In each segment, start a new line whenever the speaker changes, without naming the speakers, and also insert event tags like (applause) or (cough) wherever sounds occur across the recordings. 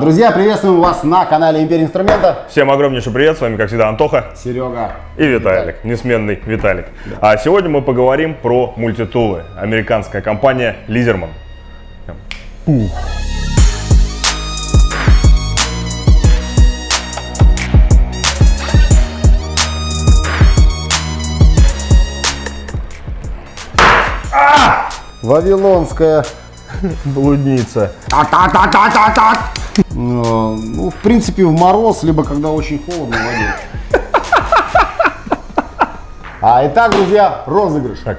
Друзья, приветствуем вас на канале Империя Инструмента.
Всем огромнейший привет, с вами как всегда Антоха
Серега.
и Виталик, несменный Виталик. А сегодня мы поговорим про мультитулы. Американская компания Лизерман.
Вавилонская. (laughs)
Блудница.
Та-та-та-та-та-та. Ну, ну, в принципе, в мороз, либо когда очень холодно в воде. А итак, друзья, розыгрыш.
Так.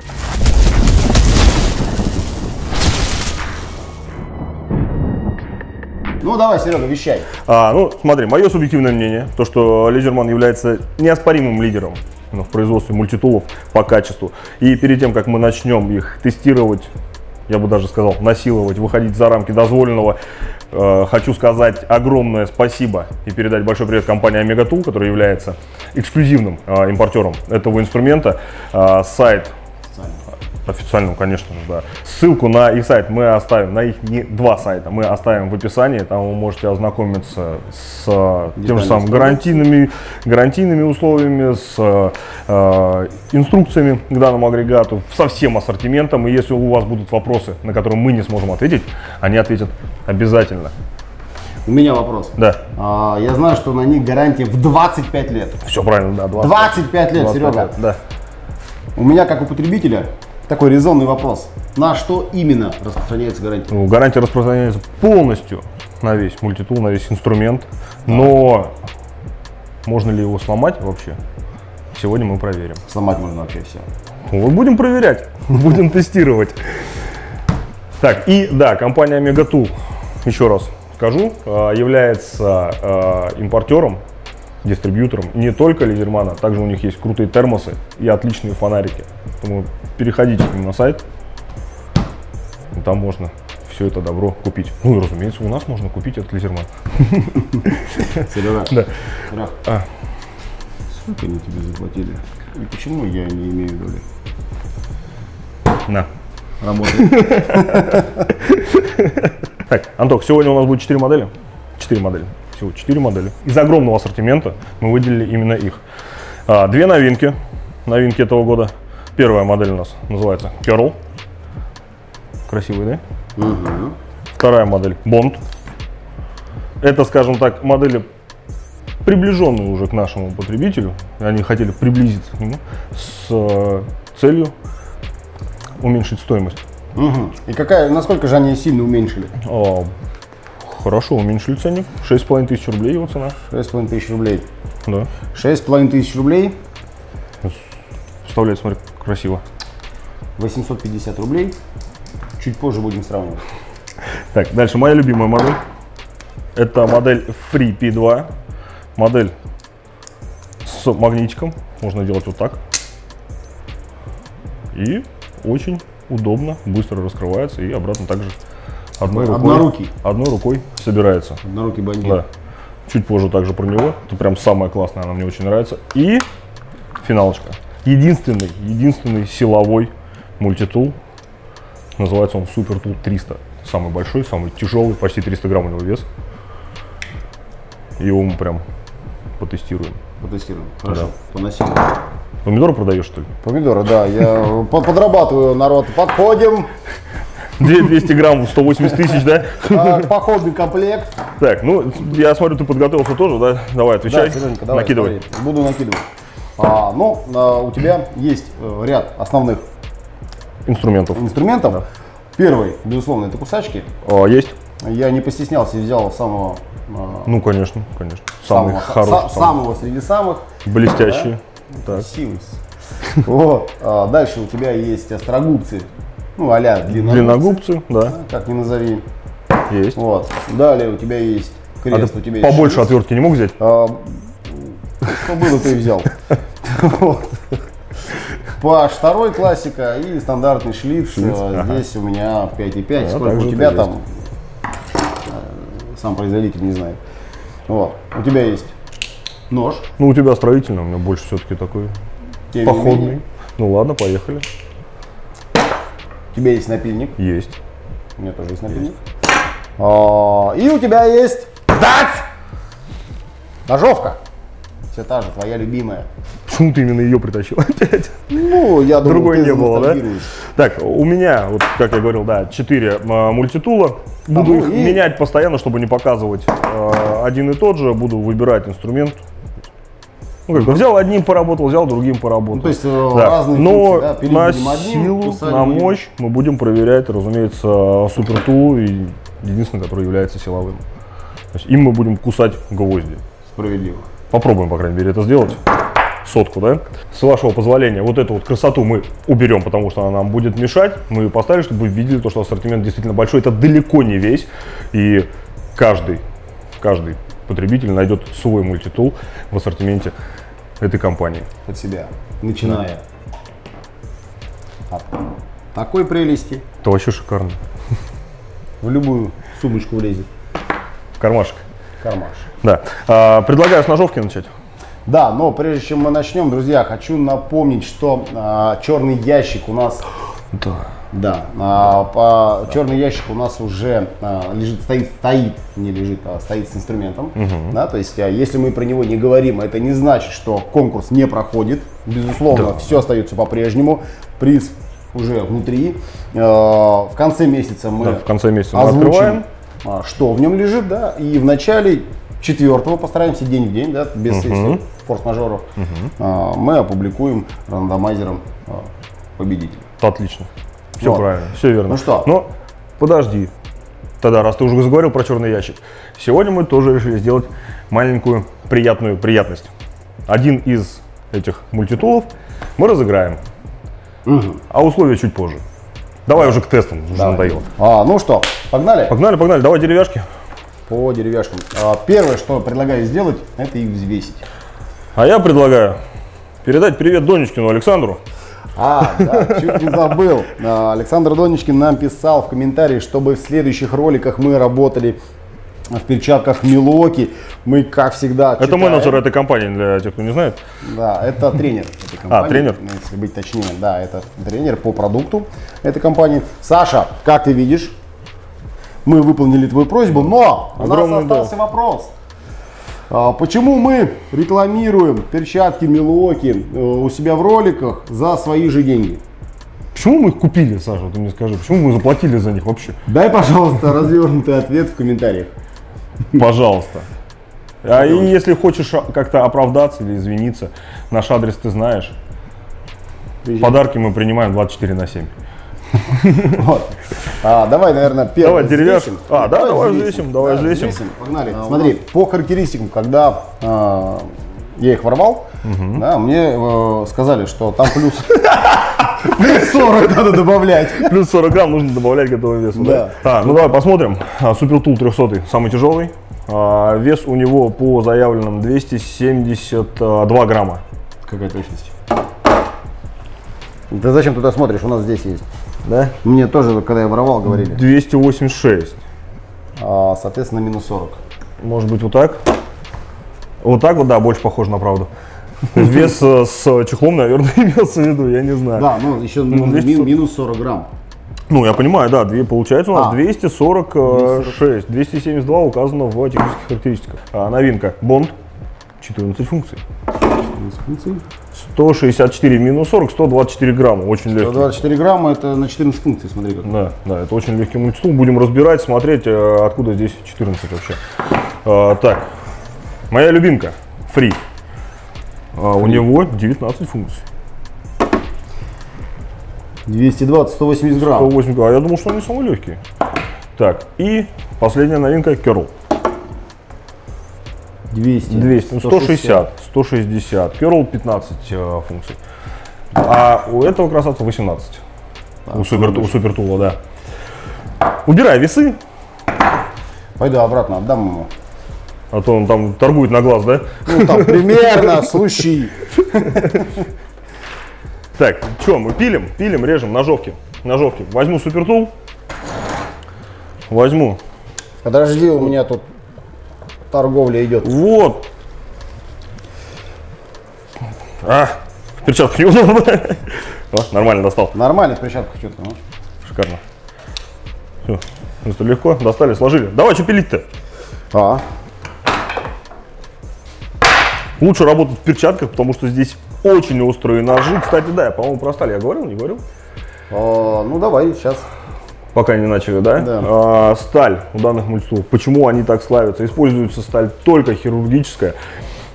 Ну давай, Серега, вещай.
А, ну, смотри, мое субъективное мнение, то, что Лизерман является неоспоримым лидером ну, в производстве мультитулов по качеству. И перед тем, как мы начнем их тестировать, я бы даже сказал, насиловать, выходить за рамки дозволенного, э, хочу сказать огромное спасибо и передать большой привет компании Omega Tool, которая является эксклюзивным э, импортером этого инструмента. Э, сайт официальным, конечно же, да. Ссылку на их сайт мы оставим, на их не два сайта, мы оставим в описании, там вы можете ознакомиться с э, тем же самым гарантийными, гарантийными условиями, с э, инструкциями к данному агрегату, со всем ассортиментом. И если у вас будут вопросы, на которые мы не сможем ответить, они ответят обязательно.
У меня вопрос.
Да,
А, я знаю, что на них гарантия в 25 лет.
все правильно, да. 20,
25 лет,
25
Серега.
лет, Да.
У меня, как у потребителя, такой резонный вопрос. На что именно распространяется гарантия?
Ну, гарантия распространяется полностью на весь мультитул, на весь инструмент. Но можно ли его сломать вообще? Сегодня мы проверим.
Сломать можно вообще все.
Вот будем проверять, (laughs) будем тестировать. Так, и да, компания Megatul, еще раз скажу, э, является э, импортером, дистрибьютором не только Лидермана, также у них есть крутые термосы и отличные фонарики. Поэтому переходите к ним на сайт, там можно все это добро купить. Ну и разумеется, у нас можно купить от Лидерман. (laughs)
Серега,
Да. А.
сколько они тебе заплатили? И почему я не имею доли?
На.
Работает. (laughs)
Так, Антох, сегодня у нас будет 4 модели. 4 модели. Всего 4 модели. Из огромного ассортимента мы выделили именно их. А, две новинки. Новинки этого года. Первая модель у нас называется Curl. Красивый, да? Вторая модель Bond. Это, скажем так, модели приближенные уже к нашему потребителю. Они хотели приблизиться к нему с э, целью уменьшить стоимость.
Мгм. И какая, насколько же они сильно уменьшили?
А, Хорошо, уменьшили ценник. 6,5 тысяч рублей его цена.
6,5 тысяч рублей.
Да.
6,5 тысяч рублей,
Вставляет, смотри, красиво.
850 рублей. Чуть позже будем сравнивать.
Так, дальше моя любимая модель. Это модель Free P2. Модель с магнитиком. Можно делать вот так. И очень удобно, быстро раскрывается и обратно также одной рукой,
Однорукий.
одной рукой собирается.
Однорукий бандит.
Да. Чуть позже также про него. Это прям самое классное, она мне очень нравится. И финалочка. Единственный, единственный силовой мультитул. Называется он Super Tool 300. Самый большой, самый тяжелый, почти 300 грамм у него вес. Его мы прям потестируем.
Потестируем. Хорошо.
Да.
Поносим.
Помидоры продаешь, что ли?
Помидоры, да. Я по- подрабатываю, народ. Подходим.
200 грамм, 180 тысяч, да?
А, Походный комплект.
Так, ну, я смотрю, ты подготовился тоже, да? Давай, отвечай.
Да, Сереженька, давай,
Накидывай.
смотри, Буду накидывать. А, ну, а, у тебя есть э, ряд основных
Инструментов.
инструментов. Первый, безусловно, это кусачки.
А, есть?
Я не постеснялся и взял самого,
Ну, конечно, конечно. Самый
самого,
хороший,
са-
самый
самого среди самых.
блестящий. Так.
Красивый. (laughs) Вот. А, Дальше у тебя есть острогубцы. Ну, а-ля длинногубцы.
Длинногубцы, да,
Как ни назови.
есть.
Вот. Далее у тебя есть
А
крест,
ты
у тебя есть
побольше
шлиц.
отвертки не мог взять?
А, Что было, и взял. (laughs) Паш второй классика и стандартный шлиц.
Шлиц,
А,
ага.
Здесь у меня 5,5.
Да,
Сколько у тебя там? э, Сам производитель не знает. Вот. У тебя есть нож.
Ну, у тебя строительный, у меня больше все-таки такой
тем
походный. Ну ладно, поехали.
У тебя есть напильник.
Есть.
У меня тоже есть напильник. А, И у тебя есть Дать! Ножовка. Все та же, твоя любимая.
Почему ты именно ее притащил (laughs) опять?
Ну, я думаю,
Другой не было, да? Так, у меня, вот как я говорил, да, 4 мультитула. Буду
ну
их
и-
менять постоянно, чтобы не показывать э, один и тот же. Буду выбирать инструмент. Ну, как бы взял одним поработал, взял другим поработал.
Ну, то есть, э,
Да.
разные
Но
функции, да,
на
одним,
силу, на мощь мы будем проверять, разумеется, супертул и единственный, который является силовым. То есть им мы будем кусать гвозди.
Справедливо.
Попробуем, по крайней мере, это сделать. Сотку, да? С вашего позволения, вот эту вот красоту мы уберем, потому что она нам будет мешать. Мы ее поставили, чтобы вы видели, то, что ассортимент действительно большой. Это далеко не весь. И каждый, каждый потребитель найдет свой мультитул в ассортименте этой компании.
Под себя. Начиная. от такой прелести
Это вообще шикарно.
в любую сумочку влезет.
Кармашек.
Кармаш.
Да. А, предлагаю с ножовки начать.
Да, но прежде чем мы начнем, друзья, хочу напомнить, что а, черный ящик у нас,
Да.
Да, а, по- черный ящик у нас уже а, лежит, стоит, стоит, не лежит, а стоит с инструментом. Да, то есть, а, если мы про него не говорим, это не значит, что конкурс не проходит. Безусловно, все остается по-прежнему. Приз уже внутри. А, в конце месяца мы
Да, в конце месяца мы
озвучим,
открываем.
а, что в нем лежит, да, и в начале четвертого постараемся день в день, да, без если форс-мажоров, а, мы опубликуем рандомайзером а, победителя.
Отлично. Все
Вот.
правильно, все верно.
Ну что?
Но подожди. Тогда, раз ты уже заговорил про черный ящик, сегодня мы тоже решили сделать маленькую приятную приятность. Один из этих мультитулов мы разыграем, а условия чуть позже. Давай уже к тестам, уже
Давай.
надоело.
А, ну что, погнали
Погнали, погнали, давай деревяшки.
по деревяшкам. А, первое, что предлагаю сделать, это их взвесить.
А я предлагаю передать привет Донечкину Александру.
А, да, чуть не забыл. А, Александр Донечкин нам писал в комментарии, чтобы в следующих роликах мы работали в перчатках Милоки. Мы, как всегда,
Это
читаем.
менеджер этой компании, для тех, кто не знает.
Да, это тренер этой компании.
тренер?
ну, Если быть точнее, да, это тренер по продукту этой компании. Саша, как ты видишь, мы выполнили твою просьбу, но у нас
Огромный
остался вопрос. А, Почему мы рекламируем перчатки Милуоки э, у себя в роликах за свои же деньги?
Почему мы их купили, Саша, ты мне скажи? Почему мы заплатили за них вообще?
Дай, пожалуйста, развернутый ответ в комментариях.
Пожалуйста. А и если хочешь как-то оправдаться или извиниться, наш адрес ты знаешь. Подарки мы принимаем 24 на 7. (laughs)
Вот. А, давай, наверное, первый
Давай, деревяшку. А, да, давай взвесим, давай
Да,
взвесим.
Погнали. Смотри, по характеристикам, когда а, я их ворвал, да, мне э, сказали, что там плюс, (laughs) плюс 40 надо добавлять.
Плюс 40 грамм нужно добавлять готовый вес.
Да.
А, ну давай посмотрим. А, Супертул 300 самый тяжелый. А, вес у него по заявленным 272 грамма.
Какая точность? Ты зачем туда смотришь? У нас здесь есть.
Да?
Мне тоже, когда я воровал, говорили.
286.
А, соответственно, минус 40.
Может быть вот так? Вот так вот, да, больше похоже на правду. (laughs) Вес э, с чехлом, наверное, (laughs) имелся в виду, я не знаю.
Да, ну еще
Ну,
ми-
240.
минус 40 грамм.
Ну, я понимаю, да, две, получается у нас
А.
246, 272 указано в технических характеристиках. А, новинка, Bond, 14 функций.
Функций.
164 минус 40, 124 грамма, очень легкий.
124 грамма это на 14 функций, смотри как.
Да, да, это очень легкий мультитул. Будем разбирать, смотреть, э, откуда здесь 14 вообще. А, так, моя любимка, Free. А, у него 19 функций.
220, 180 грамм.
108, а я думал, что они самые легкие. Так, и последняя новинка Curl.
200.
200, ну, 160, 160. Curl 15 э, функций. А у этого красавца 18. у, супер, у Супертула, да. Убирай весы,
Пойду обратно отдам ему.
а то он там торгует на глаз, да?
Ну там примерно, слушай.
Так, что, мы пилим, пилим, режем, ножовки. Ножовки. Возьму Супертул. Возьму.
Подожди, у меня тут торговля идет.
Вот. А, в не удобно. Нормально достал.
Нормально в перчатках что-то. Ну.
Шикарно. Все, просто легко. Достали, сложили. Давай, что пилить-то?
А.
Лучше работать в перчатках, потому что здесь очень острые ножи. Кстати, да, я, по-моему, простали. Я говорил, не говорил?
А, ну, давай, сейчас.
Пока не начали, да?
Да.
А, сталь у данных мультитулов. Почему они так славятся? Используется сталь только хирургическая,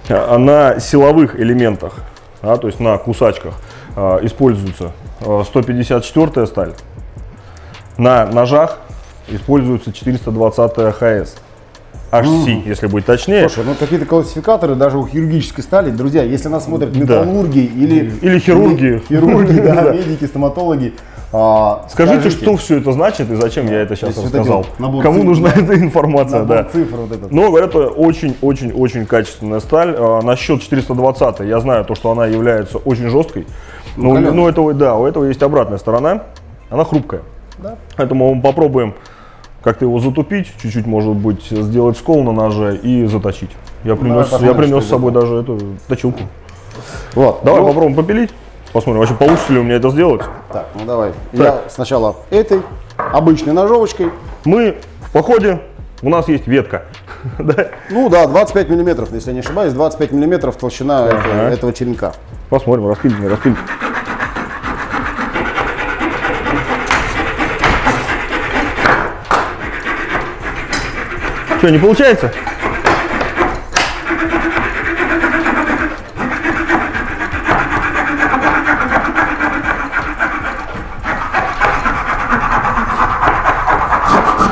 а, на силовых элементах, а, то есть на кусачках а, используется а, 154 сталь. На ножах используется 420 ХС. HC, если быть точнее.
Слушай, ну какие-то классификаторы даже у хирургической стали. Друзья, если нас смотрят металлурги или...
Или хирурги.
или хирурги, да, (laughs) медики, стоматологи. А,
Скажите, что все это значит и зачем я это сейчас рассказал?
вот
Кому
цифр,
нужна
да.
эта информация,
набор
да.
цифр вот этот.
Но говорят, это очень-очень-очень качественная сталь. А, насчет 420 я знаю то, что она является очень жесткой. Но,
калёная.
но этого, да, у этого есть обратная сторона. Она хрупкая.
Да.
Поэтому мы попробуем как-то его затупить, чуть-чуть, может быть, сделать скол на ноже и заточить. Я принес, я принес с собой даже эту точилку.
Вот.
Давай
ну,
попробуем попилить. Посмотрим, вообще получится ли у меня это сделать.
Так, ну давай. Я сначала этой обычной ножовочкой.
Мы в походе, у нас есть ветка. (laughs)
Ну да, 25 миллиметров, если я не ошибаюсь, 25 миллиметров толщина этого,
Ага.
этого черенка.
Посмотрим, распилим, не распилим. Что, не получается?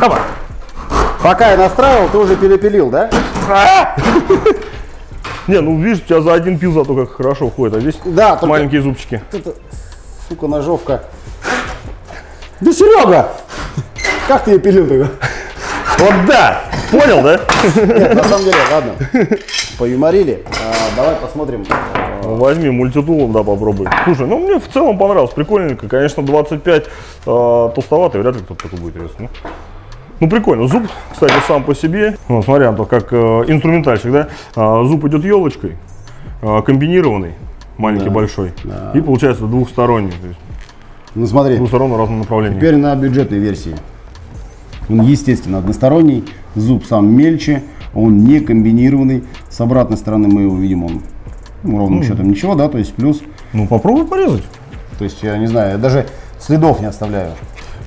Давай.
Пока я настраивал, ты уже перепилил, да? (laughs)
Не, ну видишь, у тебя за один пил зато как хорошо входит, а здесь
Да,
маленькие зубчики.
Это, сука, ножовка. Да, Серега! Как ты ее пилил тогда?
Вот да! Понял, да?
Нет, на самом деле, (laughs) ладно. Поюморили. А, давай посмотрим.
Возьми мультитулом, да, попробуй. Слушай, ну мне в целом понравилось, прикольненько. Конечно, 25 э, толстоватый, вряд ли кто-то такой будет есть. Ну, ну, прикольно. Зуб, кстати, сам по себе. Ну, смотри, Антон, как э, инструментальщик, да? А, зуб идет елочкой, э, комбинированный, маленький, большой. И получается двухсторонний,
Ну смотри,
двухсторонний в разном направлении.
теперь на бюджетной версии. Он, естественно, односторонний. Зуб сам мельче. Он не комбинированный. С обратной стороны мы его видим, он ну, ровным счетом ничего, да, то есть плюс.
Ну, попробуй порезать.
То есть, я не знаю, я даже следов не оставляю.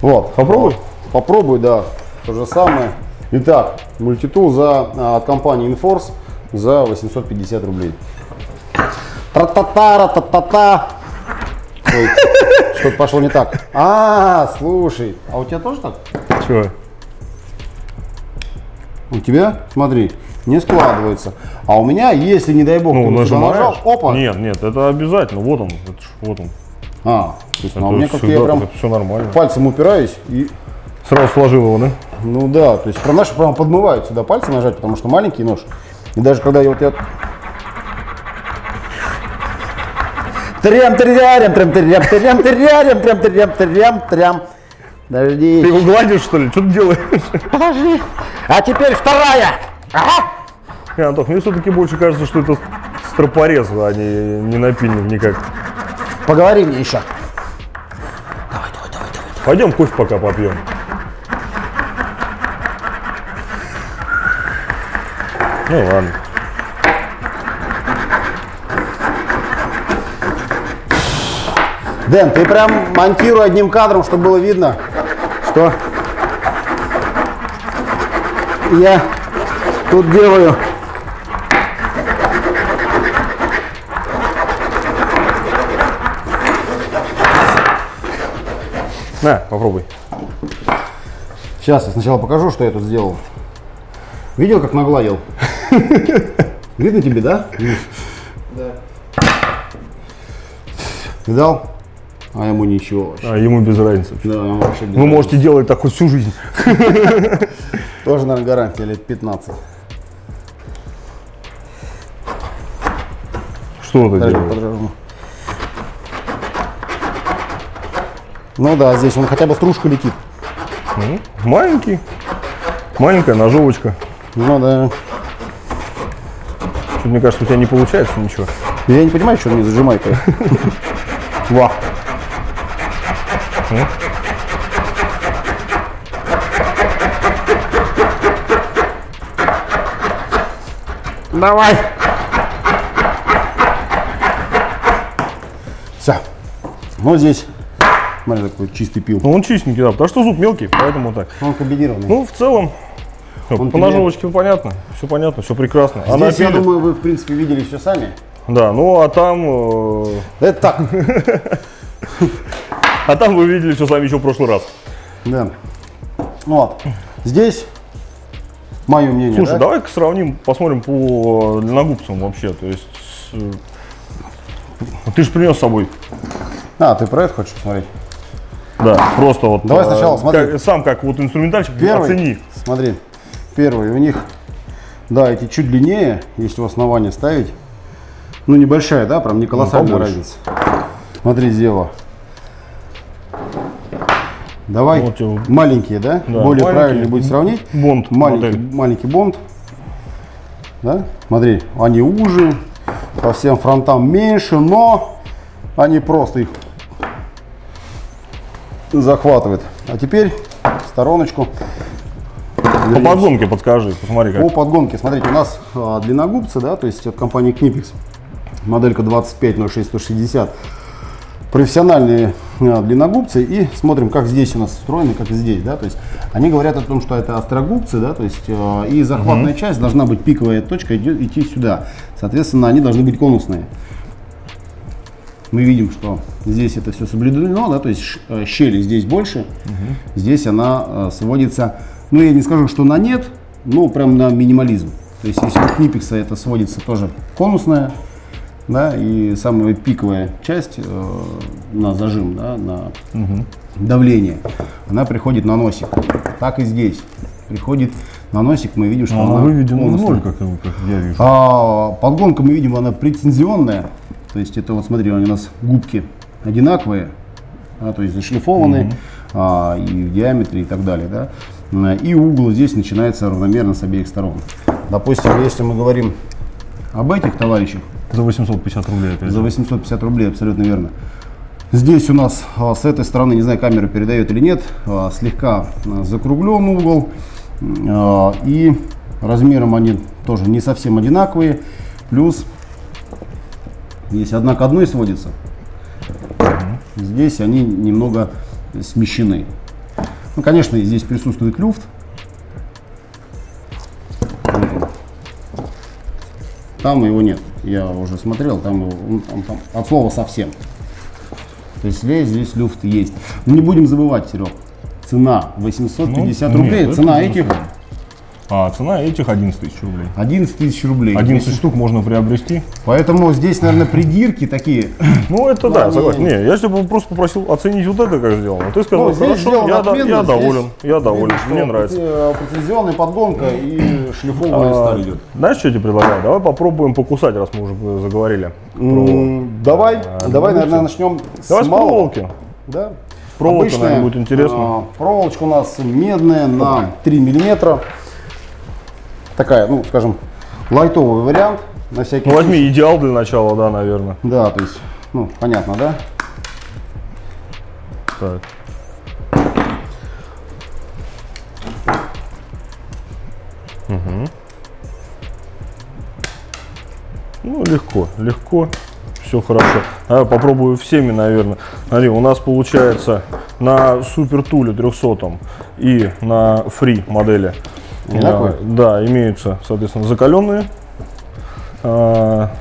Вот.
Попробуй.
Попробуй, да. То же самое. Итак, мультитул за, а, от компании Inforce за 850 рублей. Тра-та-та, та-та-та. Ой, Что-то пошло не так. А, слушай, а у тебя тоже так?
Чего?
У тебя, смотри, не складывается. А у меня, если, не дай бог,
Ну,
ты
нажимаешь.
нажал, опа.
Нет, нет, это обязательно. Вот он, это вот он.
А, то есть, а у
Это
меня как-то я прям
это все нормально.
пальцем упираюсь и
Сразу сложил его, да?
Ну да, то есть про наши прямо подмывают сюда пальцы нажать, потому что маленький нож. И даже когда я вот я... Трям трям трям трям трям трям трям трям трям трям
Ты
Подожди.
его гладишь, что ли? Что ты делаешь?
Подожди. А теперь вторая. Ага.
Не, Антох, мне все-таки больше кажется, что это стропорез, а не, не напильник никак.
Поговори мне еще.
Пойдем кофе пока попьем. Ну ладно.
Дэн, ты прям монтируй одним кадром, чтобы было видно, что я тут делаю.
На, попробуй.
Сейчас я сначала покажу, что я тут сделал. Видел, как нагладил? (laughs) Видно тебе, да? Да. Видал? А ему ничего вообще.
А ему без разницы.
Да, ему вообще без
Вы можете делать так хоть всю жизнь.
разницы. (laughs) Тоже, наверное, гарантия лет 15.
Что ты делаешь?
подожди. Ну да, здесь он хотя бы стружка летит.
Маленький. Маленькая ножовочка.
Ну да.
Что-то, мне кажется, у тебя не получается ничего.
Я не понимаю, что мне зажимай-то. (laughs) Ва. Давай. Все. Ну, здесь смотри, такой чистый пил.
Ну, он чистенький, да, потому что зуб мелкий, поэтому так.
Он комбинированный.
Ну, в целом,
он
по
тебе-
ножовочке понятно, все понятно, все прекрасно. А
здесь, я
пиле-
думаю, вы, в принципе, видели все сами.
Да, ну а там, э,
Это так. (laughs)
а там вы видели все сами еще в прошлый раз.
Да. Вот. Здесь мое мнение.
Слушай,
да?
давай-ка сравним, посмотрим по длинногубцам вообще. То есть, э, ты же принес с собой.
А, ты про это хочешь посмотреть?
Да, просто вот.
Давай
э,
сначала смотри.
как- сам как вот инструментальщик
Первый,
оцени.
смотри, первый, у них, да, эти чуть длиннее, если у основания ставить, ну небольшая, да, прям не колоссальная
побольше.
разница. Смотри, Зева. Давай
Вот его.
маленькие, да?
Да,
Более правильно будет сравнить.
Бонд
Маленький,
модель.
маленький бонд. Да? Смотри, они уже, по всем фронтам меньше, но они просто их захватывают. А теперь в стороночку.
По подгонке подскажи, посмотри как.
По подгонке, смотрите, у нас а, длинногубцы, да, то есть от компании Knipix, моделька 2506-160, профессиональные а, длинногубцы, и смотрим, как здесь у нас встроены, как здесь, да, то есть они говорят о том, что это острогубцы, да, то есть а, и захватная часть должна быть пиковая точка идет, идти сюда, соответственно, они должны быть конусные. Мы видим, что здесь это все соблюдено, да, то есть э, щели здесь больше, здесь она э, сводится, ну я не скажу, что на нет, но прям на минимализм. То есть если у Книпикса это сводится тоже конусная, да, и самая пиковая часть э, на зажим, да, на давление, она приходит на носик. Так и здесь. Приходит на носик, мы видим, что
Она
она
выведена в
конусная.
ноль, как, как я вижу.
А, подгонка, мы видим, она претензионная. То есть это вот смотри, они у нас губки одинаковые, а, то есть зашлифованные а, и в диаметре и так далее. Да? А, И угол здесь начинается равномерно с обеих сторон. Допустим, если мы говорим об этих товарищах,
За 850 рублей опять.
за 850 рублей, абсолютно верно. Здесь у нас а, с этой стороны, не знаю, камера передает или нет, а, слегка а, закруглен угол. И размером они тоже не совсем одинаковые. Плюс, если одна к одной сводится, здесь они немного смещены. Ну, конечно, здесь присутствует люфт. Там его нет. Я уже смотрел, там, его, он- там от слова совсем. То есть здесь, здесь люфт есть. Но не будем забывать, Серег, цена 850
Ну,
рублей,
нет,
цена этих
А цена этих 11 тысяч рублей.
11 тысяч рублей.
11 штук можно приобрести.
Поэтому здесь, наверное, придирки такие. (coughs)
Ну, это да,
они-
согласен. Не, я тебя просто попросил оценить вот это, как сделано. Ты сказал,
Ну,
хорошо, я,
отменно,
доволен, я доволен,
видно,
мне нравится.
прете- Претензионная подгонка и (coughs) шлифованная
А,
сталь идет.
Знаешь, что я тебе предлагаю? Давай попробуем покусать, раз мы уже заговорили.
Давай,
А,
давай, наверное, начнем
Давай
с
с
малого.
проволоки.
Да.
Проволока,
Обычная,
наверное, будет интересно.
а, проволочка у нас медная на 3 миллиметра. Такая, ну, скажем, лайтовый вариант. На всякий
Ну, возьми идеал для начала, да, наверное.
Да, то есть, ну, понятно, да?
Так. Ну, легко, легко. Все хорошо. А, попробую всеми, наверное. Смотри, у нас получается на супер туле 300 и на фри модели.
Одинаковые?
Да, имеются, соответственно, закаленные. А,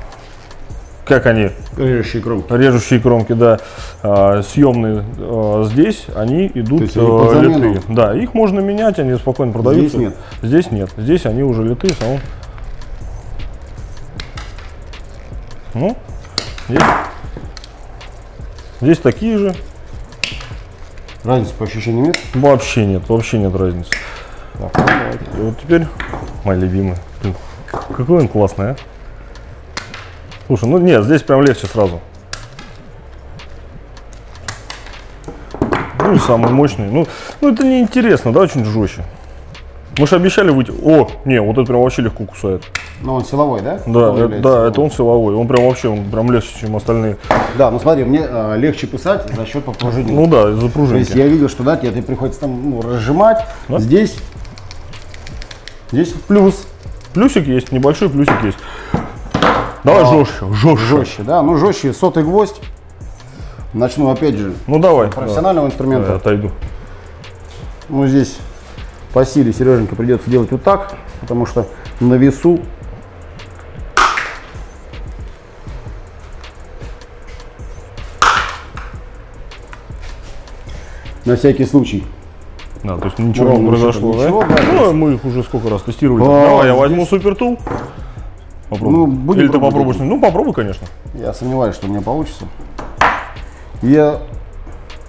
как они?
Режущие кромки.
режущие кромки, да, а, съемные а, здесь, они идут
есть они
а,
под замену?
литые. Да, их можно менять, они спокойно продаются.
нет?
Здесь нет. Здесь они уже литые, само. Ну, здесь, здесь такие же.
Разницы по ощущениям нет?
Вообще нет, вообще нет разницы.
Давайте.
И вот теперь мои любимые. Блин, Какой он классный, а? Слушай, ну нет, здесь прям легче сразу. Ну самый мощный. Ну, ну это неинтересно, да, очень жестче. Мы же обещали выйти. О, не, вот это прям вообще легко кусает.
Ну, он силовой, да?
Да,
Он
это, да,
силовым.
это он силовой. Он прям вообще, он прям легче, чем остальные.
Да, ну смотри, мне э, легче писать за счет попружинения.
Ну да, из-за
То есть
пружинки.
я видел, что да, тебе приходится там ну, разжимать.
Да.
Здесь, здесь плюс.
Плюсик есть, небольшой плюсик есть. Давай
А,
жестче, жестче.
Жестче, да, ну жестче сотый гвоздь. Начну опять же
Ну давай.
профессионального
Я
инструмента.
отойду.
Ну, здесь по силе Сереженька придется делать вот так, потому что на весу на всякий случай.
Да, то есть ничего не
Ровно
произошло, да?
Ничего, да,
Ну, мы их уже сколько раз тестировали.
А,
Давай, я возьму супертул. Попробуй.
Ну, будем
Или ты попробуешь? Ну, попробуй, конечно.
Я сомневаюсь, что у меня получится. Я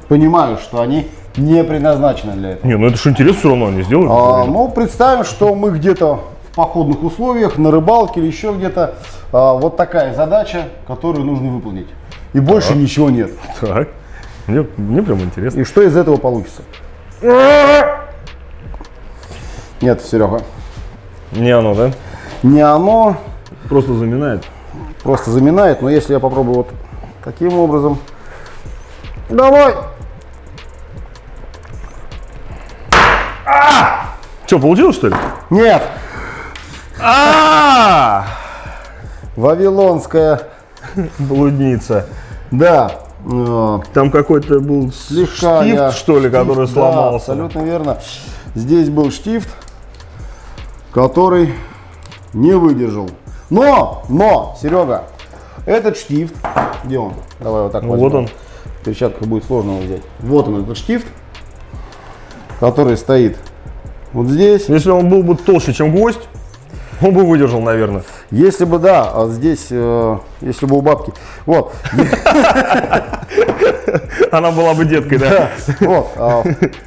понимаю, что они не предназначены для этого.
Не, ну это же интерес все равно они сделают.
А, ну, представим, что мы где-то в походных условиях, на рыбалке или еще где-то. А, вот такая задача, которую нужно выполнить. И больше ничего нет.
Так. Мне, мне прям интересно.
И что из этого получится? Нет, Серега,
Не оно, да?
не оно
Просто заминает.
просто заминает, но если я попробую вот таким образом. Давай!
Что, получилось, что ли?
Нет!
А!
Вавилонская,
Блудница.
да. Э,
Там какой-то был
Слегка
штифт,
я-
что ли, который
штифт, да,
сломался.
абсолютно верно. Здесь был штифт, который не выдержал. Но, но, Серега, этот штифт, где он? Давай вот так
Ну,
возьмем.
вот он.
В перчатках будет сложно его взять. Вот он, этот штифт, который стоит вот здесь.
Если он был бы толще, чем гвоздь, он бы выдержал, наверное.
Если бы, да, а здесь, э, если бы у бабки. Вот, (laughs)
Она была бы деткой, да?
вот. а,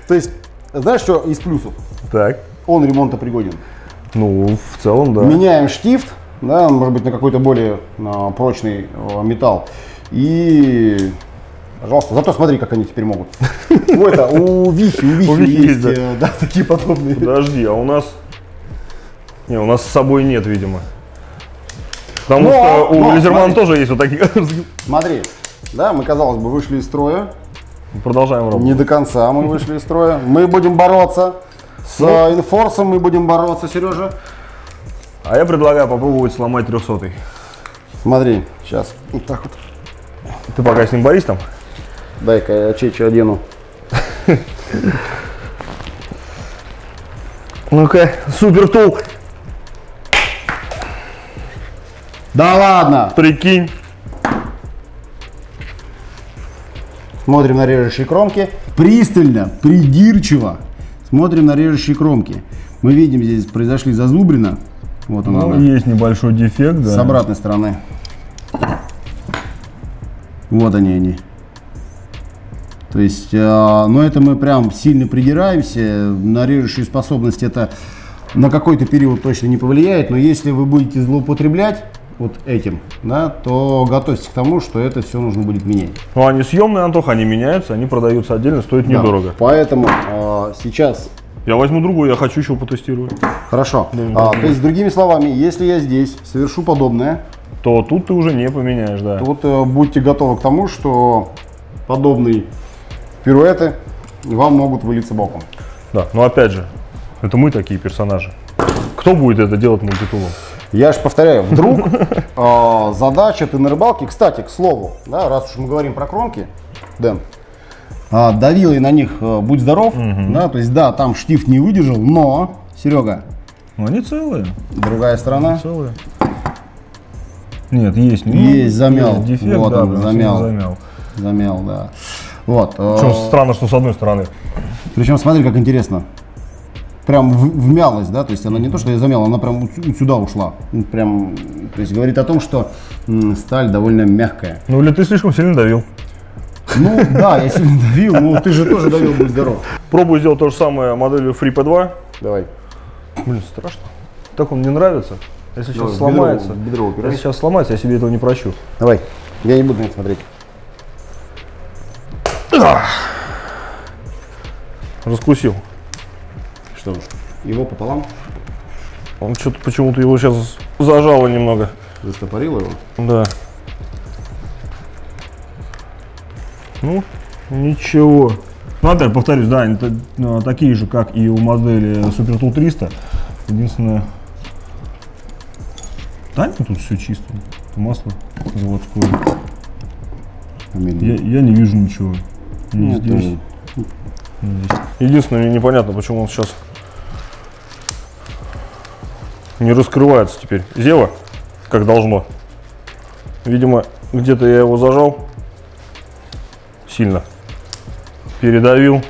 то есть, знаешь, что из плюсов?
Так.
Он ремонтопригоден.
Ну, в целом, да.
Меняем штифт, да, может быть, на какой-то более а, прочный а, металл. И, пожалуйста, зато смотри, как они теперь могут. (laughs) Ну, это у Вихи, у Вихи
У
есть, э, да, такие подобные.
Подожди, а у нас... Не, у нас с собой нет, видимо. Потому
Но,
что у
но,
Лизермана тоже есть вот такие... (laughs)
Смотри, да, мы, казалось бы, вышли из строя.
Продолжаем работу.
Не до конца мы вышли из строя. Мы будем бороться. С
Ну.
э, инфорсом мы будем бороться, Сережа.
А я предлагаю попробовать сломать трехсотый.
Смотри, сейчас. Вот так вот.
Ты пока с ним борись там.
Дай-ка я чечу одену. (laughs)
Ну-ка, супер тул.
Да ладно!
Прикинь.
Смотрим на режущие кромки. Пристально, придирчиво смотрим на режущие кромки. Мы видим, здесь произошли зазубрина. Вот она, она,
Ну, есть небольшой дефект, да.
с обратной стороны. Вот они они. То есть, э, но это мы прям сильно придираемся. На режущую способность это на какой-то период точно не повлияет. Но если вы будете злоупотреблять вот этим, да, то готовьтесь к тому, что это все нужно будет менять.
Ну, они съемные, Антох, они меняются, они продаются отдельно, стоят
Да.
недорого.
Поэтому э, сейчас
Я возьму другую, я хочу еще потестировать.
Хорошо. А, то есть, другими словами, если я здесь совершу подобное,
То тут ты уже не поменяешь, да.
вот э, будьте готовы к тому, что подобные пируэты вам могут вылиться боком.
Да, но опять же, это мы такие персонажи. Кто будет это делать мультитулом?
Я же повторяю, вдруг э, (laughs) задача ты на рыбалке, кстати, к слову, да, раз уж мы говорим про кромки, Дэн, а, давил и на них э, будь здоров, да, то есть да, там штифт не выдержал, но, Серега,
Ну, они целые.
другая сторона,
Целые. Нет, есть.
Есть, замял.
есть дефект,
Вот
да,
он, замял.
замял.
замял, да. Вот. э,
Причем странно, что с одной стороны.
Причем смотри, как интересно. Прям вмялась, да, то есть она не то, что я замял, она прям сюда ушла. Ну, Прям, то есть говорит о том, что сталь довольно мягкая.
Ну, или ты слишком сильно давил.
Ну, да, я сильно давил, но ты же тоже давил, будь здоров.
Пробую сделать то же самое моделью Free P2.
Давай.
Блин, страшно. Так он мне нравится. Если сейчас
Давай,
сломается,
бедро- бедро
если сейчас сломается, я себе этого не прощу.
Давай. Я не буду на это смотреть.
Раскусил.
Что его пополам,
Он что-то почему-то его сейчас зажало немного.
застопорил его.
Да. Ну, ничего. Ну, опять повторюсь, да, та- ну, такие же, как и у модели Super Tool 300. Единственное, да, ну, тут все чисто. Масло заводское. Я, я не вижу ничего. Ни
Нет,
здесь,
тоже.
Единственное, мне непонятно, почему он сейчас не раскрывается теперь. Зева, как должно. Видимо, где-то я его зажал сильно. Передавил.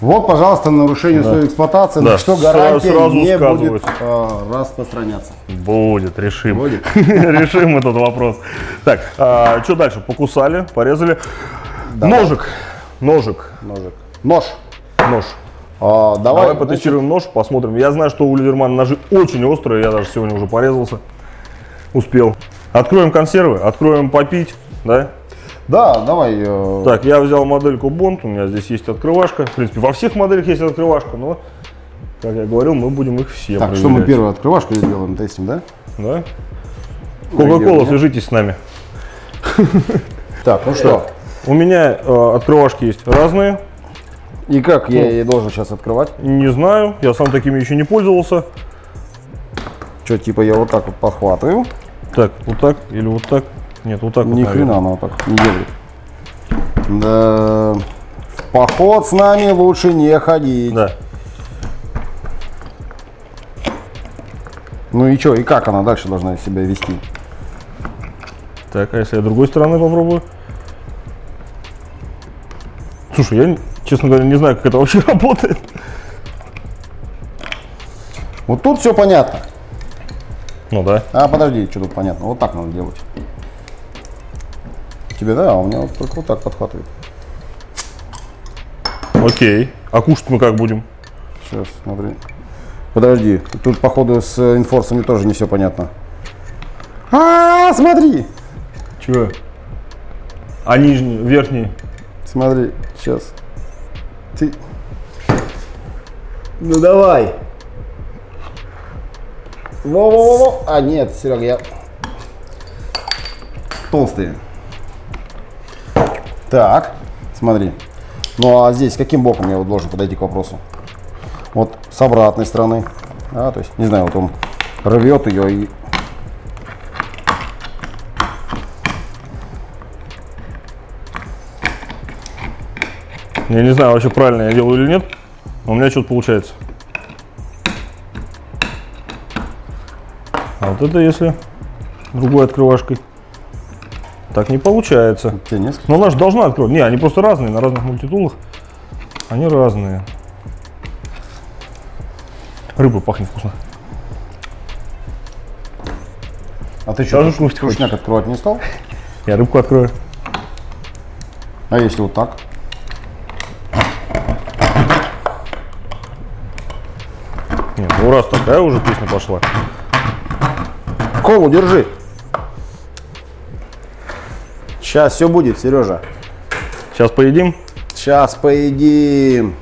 Вот, пожалуйста, нарушение условий эксплуатации,
Да,
на что гарантия
сразу
не будет а, распространяться.
Будет, решим.
Будет? (laughs)
Решим этот вопрос. Так, что дальше? Покусали, порезали. Ножик. Ножик.
Ножик. Нож.
Нож.
А, давай,
Давай потестируем нож, посмотрим. Я знаю, что у Лидермана ножи очень острые, я даже сегодня уже порезался. Успел. Откроем консервы, откроем попить, да?
Да, давай. э,
Так, я взял модельку Bond, у меня здесь есть открывашка. В принципе, во всех моделях есть открывашка, но, как я говорил, мы будем их все
Так, что мы
проверять.
первую открывашку сделаем, тестим, да?
Да? Кока-кола, свяжитесь с нами.
Так, ну что?
У меня э, открывашки есть разные.
И как я ей должен сейчас открывать?
Не знаю, я сам такими еще не пользовался.
Что, типа я вот так вот подхватываю?
Так, вот так или вот так? Нет, вот так вот,
Ни
наверное.
хрена она вот так не делает. Да. В поход с нами лучше не ходить.
Да.
Ну и что, и как она дальше должна себя вести?
Так, а если я другой стороны попробую? Слушай, я, честно говоря, не знаю, как это вообще (laughs) работает.
Вот тут все понятно.
Ну да.
А, подожди, что тут понятно? Вот так надо делать. Тебе да, а у меня вот только вот так подхватывает.
Окей. А кушать мы как будем?
Сейчас, смотри. Подожди, тут походу с инфорсами тоже не все понятно. А, смотри,
Чего? А нижний, верхний?
смотри, сейчас. Ты. Ну давай. Во-во-во. А нет, Серега, я толстые. Так, смотри. Ну а здесь каким боком я вот должен подойти к вопросу? Вот с обратной стороны. А, то есть, не знаю, вот он рвет ее и...
Я не знаю, вообще правильно я делаю или нет. но У меня что-то получается. А вот это если другой открывашкой. Так не получается. Но она же должна открывать. Не, они просто разные, на разных мультитулах. Они разные. Рыба пахнет вкусно.
А ты что, вкусняк открывать не стал?
Я рыбку открою.
А если вот так?
Нет, ну раз такая уже песня пошла.
Колу держи. Сейчас все будет, Сережа.
Сейчас поедим.
Сейчас поедим.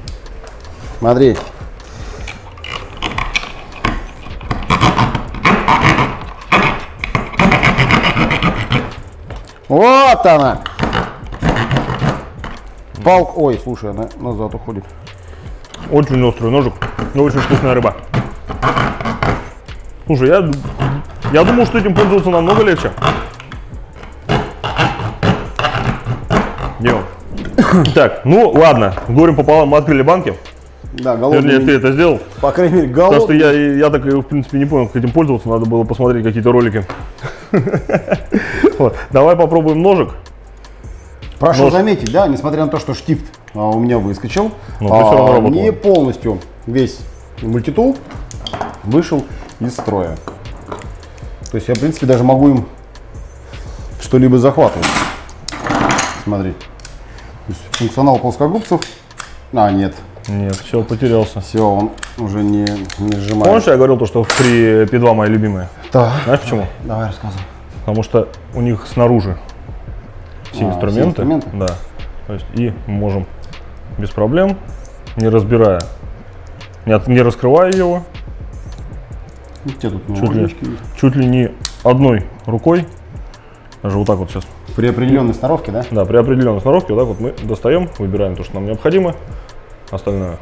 Смотри. Вот она. Палк. Ой, слушай, она назад уходит.
Очень острый ножик и очень вкусная рыба. Слушай, я, я думал, что этим пользоваться намного легче. Дело. (coughs) Так, ну ладно, горем пополам мы открыли банки.
Да, голодный.
Вернее, ты это сделал.
По крайней мере,
Потому что
голодный.
я, я так, в принципе, не понял, как этим пользоваться. Надо было посмотреть какие-то ролики. (laughs) Давай попробуем ножик.
Прошу
Нож.
заметить, да, несмотря на то, что штифт а, у меня выскочил,
Ну,
а, не полностью весь мультитул вышел из строя. То есть я, в принципе, даже могу им что-либо захватывать. Смотри. То есть функционал плоскогубцев. А, нет.
Нет, все, потерялся.
Все, он уже не, не сжимает.
Помнишь, я говорил, то, что фри P2 мои любимые?
Да.
Знаешь почему?
Давай рассказывай.
Потому что у них снаружи все,
А, все
инструменты,
инструменты?
Да. То есть и мы можем без проблем, не разбирая, не, от- не раскрывая его,
У тебя тут
чуть ли, чуть ли не одной рукой, даже вот так вот сейчас,
При определенной сноровке, да?
да, при определенной сноровке, вот так вот мы достаем, выбираем то, что нам необходимо, остальное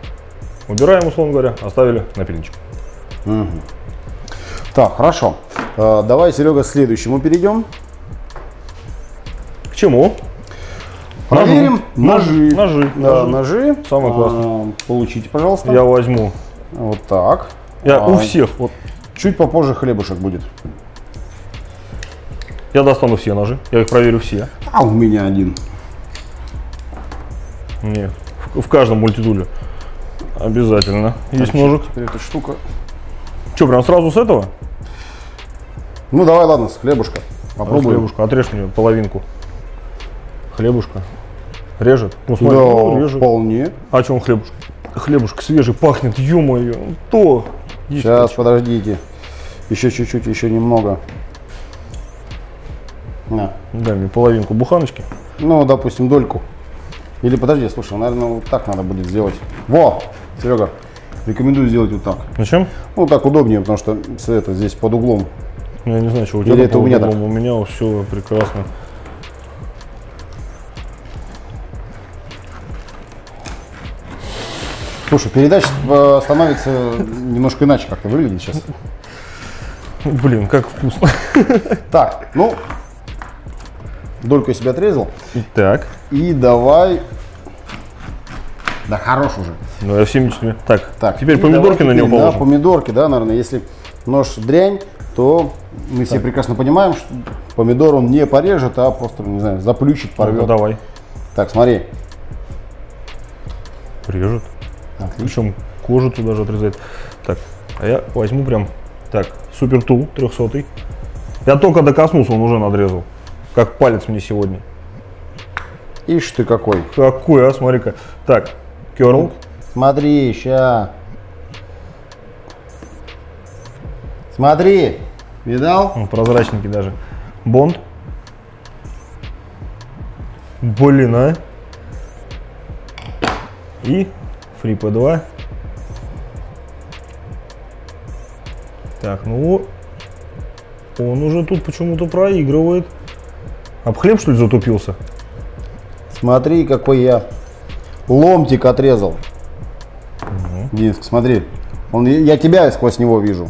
убираем, условно говоря, оставили на пильничек.
Так, хорошо. Э, давай, Серега, к следующему перейдем.
чему?
Проверим ножи.
Ножи.
Да, ножи.
Самое классное.
А, Получите, пожалуйста.
Я возьму.
Вот так.
Я
А,
у всех. Вот
Чуть попозже хлебушек будет.
я достану все ножи. Я их проверю все.
А у меня один.
Не, в, в каждом мультитуле. Обязательно. Есть ножик.
Теперь эта штука.
Что, прям сразу с этого?
Ну давай, ладно, с хлебушка. Попробуем.
Хлебушка, отрежь мне половинку. Хлебушка. Режет? Ну,
Да,
смотри, ну, режет.
вполне.
А он хлебушка? Хлебушка свежий, пахнет, ё-моё. То. Есть
Сейчас, подождите. Еще чуть-чуть, еще немного. На.
Дай мне половинку буханочки.
Ну, допустим, дольку. Или подожди, слушай, наверное, вот так надо будет сделать. Во! Серега, рекомендую сделать вот так.
Зачем?
Ну, так удобнее, потому что это здесь под углом.
Я не знаю, что у тебя
Или это у меня так?
У меня все прекрасно.
Слушай, передача э, становится немножко иначе как-то выглядит сейчас.
Блин, как вкусно.
Так, ну, дольку я себе отрезал.
Так,
И давай... Да хорош уже.
ну я всеми четырьмя. Так,
Так,
теперь помидорки на него
теперь, Да,
положим.
помидорки, да, наверное. Если нож дрянь, то мы все прекрасно понимаем, что помидор он не порежет, а просто, не знаю, заплющит,
Ну,
порвет.
давай.
Так, смотри.
Режет.
Отлично.
Причем кожицу даже отрезает. Так, а я возьму прям, так, супер тул 300 Я только докоснулся, он уже надрезал. Как палец мне сегодня.
Ишь ты какой.
Какой, а, смотри-ка. Так, керл.
Смотри, ща. Смотри. Видал?
Он прозрачненький даже. Бонд. Блин, а. И фри P2. Так, ну он уже тут почему-то проигрывает. Об хлеб что ли затупился?
Смотри, какой я ломтик отрезал. Денис, смотри. Он, я тебя сквозь него вижу.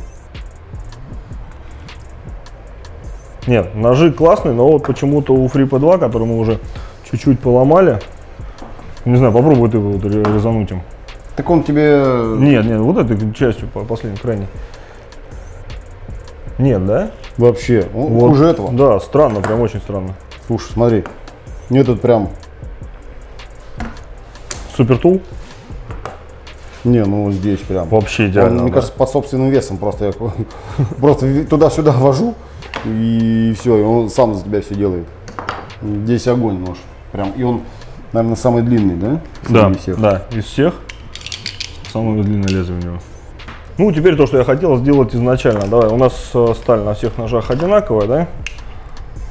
Нет, ножи классные, но вот почему-то у Free P2, который мы уже чуть-чуть поломали, не знаю, попробуй ты вот ре- резануть им.
Так он тебе...
Нет, нет, вот этой частью, по- последней, крайней. Нет, да?
Вообще, он
Вот.
хуже этого.
Да, странно, прям очень странно.
Слушай, смотри. Мне тут прям...
Супертул?
Не, ну здесь прям.
Вообще
Он,
идеально.
мне
да.
кажется, под собственным весом просто я (laughs) просто туда-сюда вожу и все, и он сам за тебя все делает. Здесь огонь нож. Прям, и он, наверное, самый длинный, да?
Да,
всех.
да, из всех самое длинное лезвие у него. Ну, теперь то, что я хотел сделать изначально. Давай, у нас э, сталь на всех ножах одинаковая, да?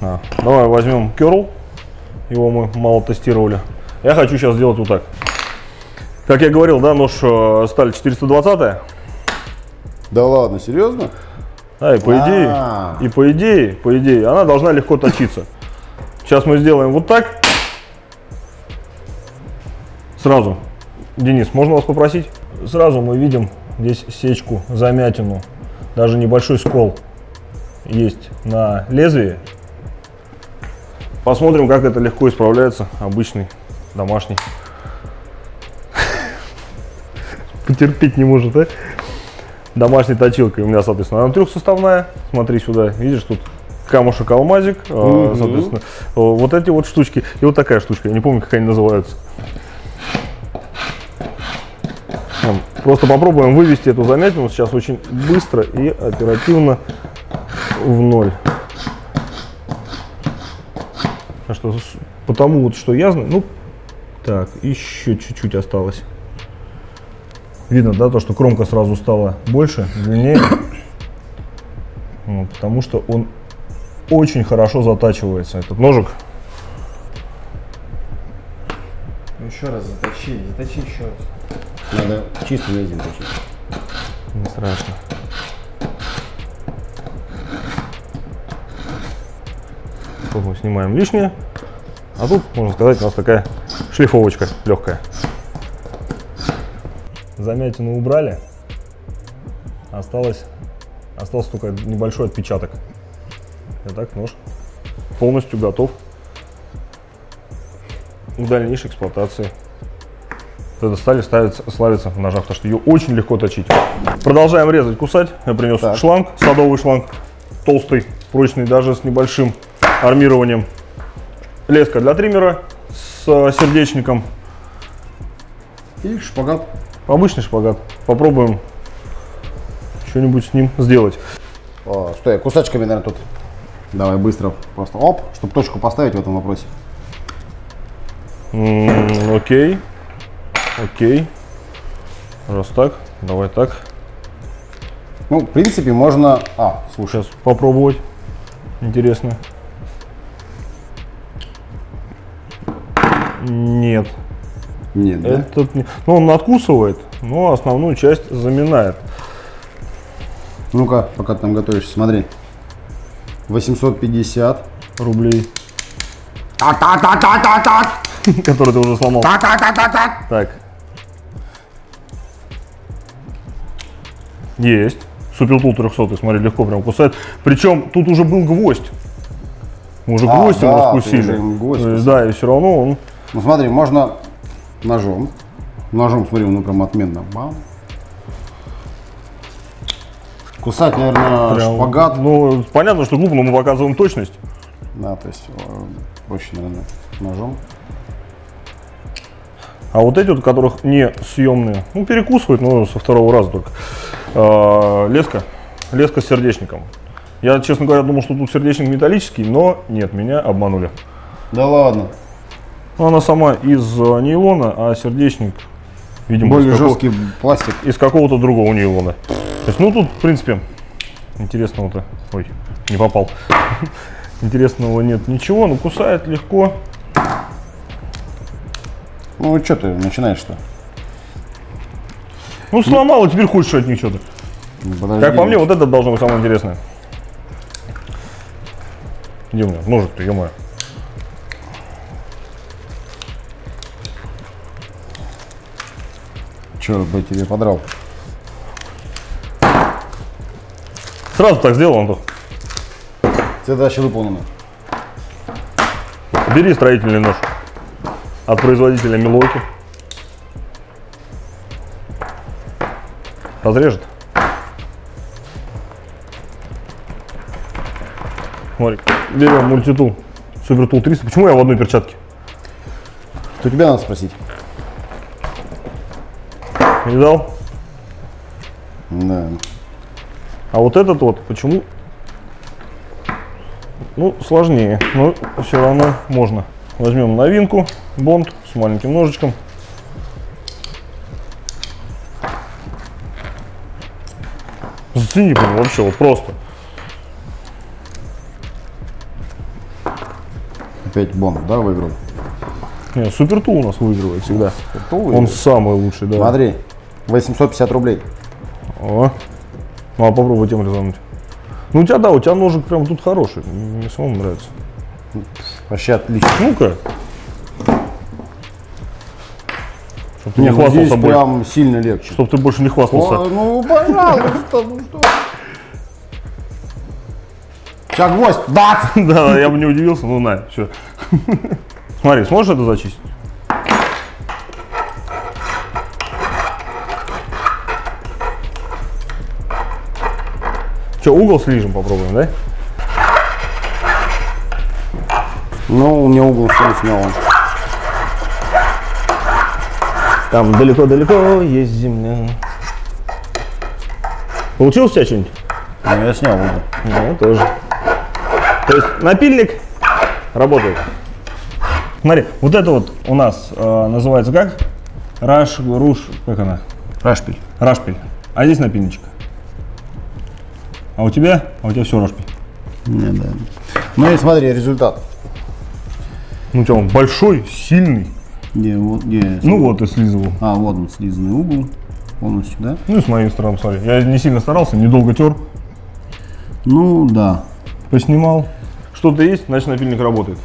А, давай возьмем керл. Его мы мало тестировали. Я хочу сейчас сделать вот так. Как я говорил, да, нож э, сталь 420
Да ладно, серьезно?
Да, и по идее,
А.
и по идее, по идее, она должна легко точиться. Сейчас мы сделаем вот так. Сразу. Денис, можно вас попросить? Сразу мы видим здесь сечку, замятину, даже небольшой скол есть на лезвии. Посмотрим, как это легко исправляется обычный домашний. Потерпеть не может, а? домашней точилкой. У меня, соответственно, она трехсоставная. Смотри сюда, видишь, тут камушек, алмазик, э, соответственно, вот эти вот штучки и вот такая штучка. Я не помню, как они называются. Просто попробуем вывести эту замятину сейчас очень быстро и оперативно в ноль. А что, потому вот, что я знаю, ну, так, еще чуть-чуть осталось. Видно, да, то, что кромка сразу стала больше, длиннее. (coughs) Вот, потому что он очень хорошо затачивается, этот ножик.
Еще раз заточи, заточи еще раз.
Надо чисто лезвие точить.
Не страшно. Тут мы снимаем лишнее. А тут, можно сказать, у нас такая шлифовочка легкая. Замятину убрали. Осталось, остался только небольшой отпечаток. Итак, нож полностью готов в дальнейшей эксплуатации. Эта сталь ставится, славится в ножах, потому что ее очень легко точить. Продолжаем резать, кусать. Я принес
Так.
шланг, садовый шланг, толстый, прочный, даже с небольшим армированием. Леска для триммера с э, сердечником.
И шпагат.
Обычный шпагат. Попробуем что-нибудь с ним сделать.
О, стой, кусачками, наверное, тут. Давай быстро, просто оп, чтобы точку поставить в этом вопросе.
Окей. Окей. Раз так, давай так.
Ну, в принципе, можно... А, слушай,
Сейчас попробовать. Интересно. Нет.
нет, да?
Этот. Ну, он надкусывает, но основную часть заминает.
Ну-ка, пока ты там готовишься, смотри. 850.
Рублей. Который ты уже сломал. Так. Есть. Супертул 300, смотри, легко прям кусает. Причем тут уже был гвоздь. Мы уже
А,
гвоздь
да,
его раскусили.
гвоздь
То есть, да, и все равно он
Ну смотри, можно ножом. Ножом, смотри, ну прям отменно. Бам. Кусать, наверное,
прям-
шпагат.
Ну, понятно, что глупо, но мы показываем точность.
Да, то есть э, проще, наверное, ножом.
А вот эти вот, которых не съемные, ну, перекусывают, но со второго раза только. А, леска. Леска с сердечником. Я, честно говоря, думал, что тут сердечник металлический, но нет, меня обманули.
Да ладно.
Ну, она сама из э, нейлона, а сердечник, видимо,
Более
какого-
жесткий пластик.
из какого-то другого нейлона. То есть, ну, тут, в принципе, интересного-то... Ой, не попал. (laughs) Интересного нет ничего, но кусает легко.
Ну что ты начинаешь-то?
Ну, сломал, и теперь хочешь от них что-то.
Подожди.
Как по мне, вот это должно быть самое интересное. Где у меня? Ножик-то, ё
Че бы тебе подрал?
Сразу так сделал, Антох.
Задача выполнена.
Бери строительный нож от производителя Милоки. Разрежет. Смотри, берем мультитул, супертул 300. Почему я в одной перчатке?
То тебя надо спросить.
Видал?
Да.
А вот этот вот, почему? Ну, сложнее, но все равно можно. Возьмем новинку, бонд с маленьким ножичком. Зацени, блин, вообще, вот просто.
Опять бонус, да, выиграл?
Не, супертул у нас выигрывает всегда.
Супертул
Он
выиграл.
самый лучший, да.
Смотри, 850 рублей.
О. Ну, а попробуй тем резануть. Ну, у тебя, да, у тебя ножик прям тут хороший. Мне самому нравится.
Вообще отлично.
Ну-ка. Чтоб ты не хвастался
здесь
больше.
прям сильно легче.
Чтоб ты больше не хвастался.
О, ну, пожалуйста, ну что? Сейчас гвоздь, бац! (laughs)
Да, я бы не удивился, ну на, все. (laughs) Смотри, сможешь это зачистить? Че, угол слижем попробуем, да?
Ну, у меня угол снял. он.
Там далеко-далеко есть земля. Получилось у тебя что-нибудь?
Ну, я снял угол.
Ну, тоже. То есть напильник работает. Смотри, вот это вот у нас э, называется как? Раш, руш, как она?
Рашпиль.
Рашпиль. А здесь напильничек. А у тебя? А у тебя все рашпиль.
Не, да. Ну и смотри, результат.
Ну, у тебя он большой, сильный.
Где, вот, где?
Ну вот, и слизывал.
А, вот он, слизанный угол. Полностью, да?
Ну и с моей стороны, смотри. Я не сильно старался, недолго тер.
Ну, да.
Поснимал. Что-то есть, значит напильник работает.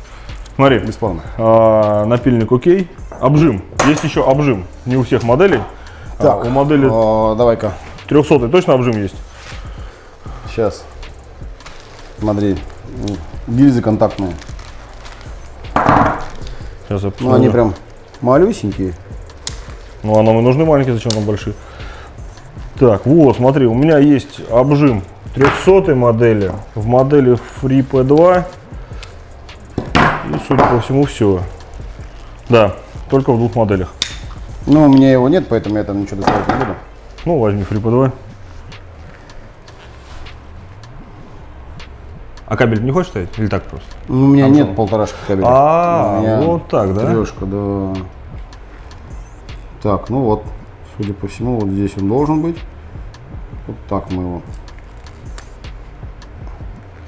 Смотри,
Бесспорно.
а, напильник окей. Обжим. Есть еще обжим. Не у всех моделей. А
Так,
у модели
а, давай-ка.
300 точно обжим есть?
Сейчас. Смотри. Гильзы контактные.
Сейчас я
Ну,
посмотрю.
они прям малюсенькие.
Ну, а нам и нужны маленькие, зачем нам большие? Так, вот, смотри, у меня есть обжим 300 модели, в модели Free P2. И, судя по всему, все. Да, только в двух моделях.
Ну, у меня его нет, поэтому я там ничего доставать не буду.
Ну, возьми Free P2. А кабель не хочешь ставить? Или так просто?
Ну, у меня нет полторашки кабеля.
А, вот так, да?
Трешка, да. Так, ну вот, судя по всему, вот здесь он должен быть. Вот так мы его.